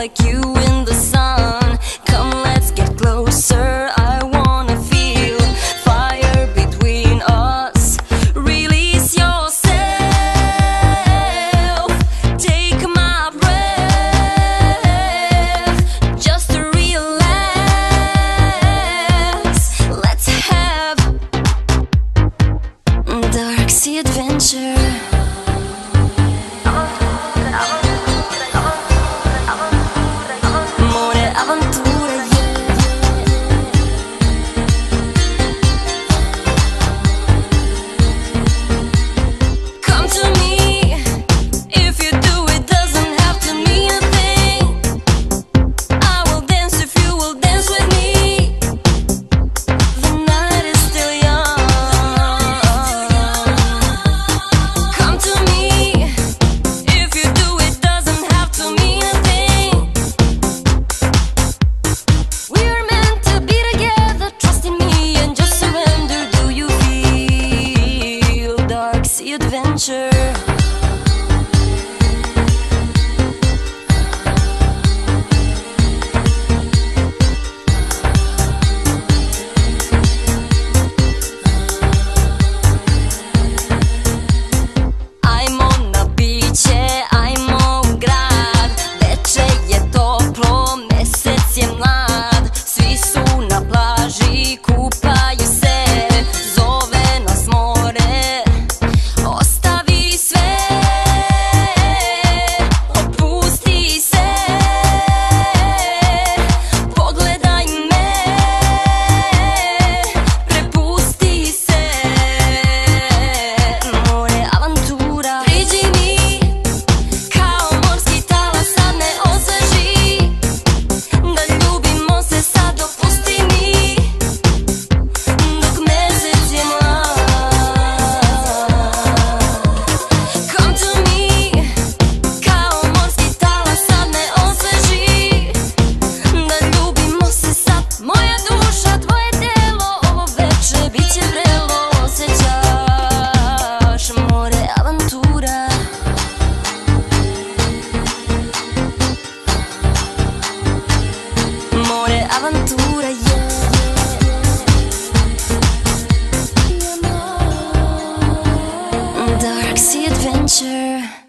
like you Dark sea adventure